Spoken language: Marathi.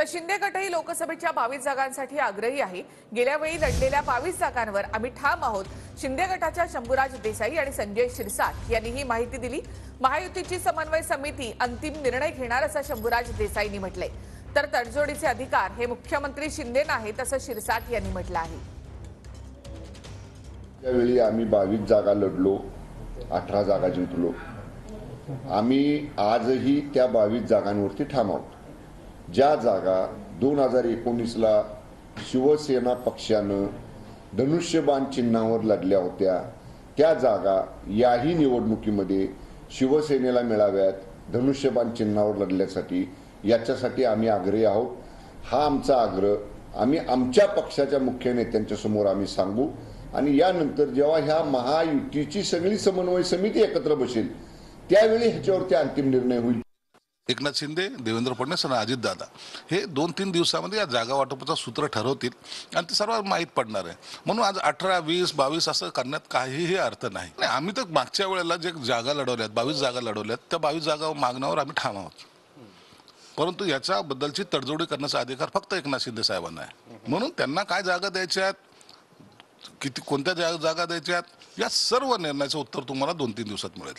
तर शिंदे गटही लोकसभेच्या बावीस जागांसाठी आग्रही आहे. गेल्या वेळी लढलेल्या बावीस जागांवर आम्ही ठाम आहोत. शिंदे गटाच्या शंभूराज देसाई आणि संजय शिरसाट यांनी ही माहिती दिली. महायुतीची समन्वय समिती अंतिम निर्णय घेणार असं शंभूराज देसाईंनी म्हटलंय. तर तडजोडीचे अधिकार हे मुख्यमंत्री शिंदे नाहीत असं शिरसाट यांनी म्हटलं आहे. त्यावेळी आम्ही बावीस जागा लढलो अठरा जागा जिंकलो आम्ही आजही त्या बावीस जागांवरती ठाम आहोत. ज्या जागा दोन हजार एकोणीसला शिवसेना पक्षानं धनुष्यबाण चिन्हावर लढल्या होत्या त्या जागा याही निवडणुकीमध्ये शिवसेनेला मिळाव्यात धनुष्यबाण चिन्हावर लढल्यासाठी. याच्यासाठी आम्ही आग्रही आहोत. हा आमचा आग्रह आम्ही आमच्या पक्षाच्या मुख्य नेत्यांच्या समोर आम्ही सांगू. आणि यानंतर जेव्हा ह्या महायुतीची सगळी समन्वय समिती एकत्र बसेल त्यावेळी ह्याच्यावरती अंतिम निर्णय होईल. एकनाथ शिंदे देवेंद्र फडणवीस आणि अजितदादा हे दोन तीन दिवसामध्ये या जागा वाटपाचं सूत्र ठरवतील आणि ते सर्व माहीत पडणार आहे. म्हणून आज अठरा वीस बावीस असं करण्यात काहीही अर्थ नाही. आम्ही तर मागच्या वेळेला जे जागा लढवल्यात बावीस जागा लढवल्यात त्या बावीस जागा मागण्यावर आम्ही ठाम आहोत. परंतु याच्याबद्दलची तडजोडी करण्याचा अधिकार फक्त एकनाथ शिंदे साहेबांना आहे. म्हणून त्यांना काय जागा द्यायच्यात किती कोणत्या जा- जागा द्यायच्यात या सर्व निर्णयाचं उत्तर तुम्हाला दोन तीन दिवसात मिळेल.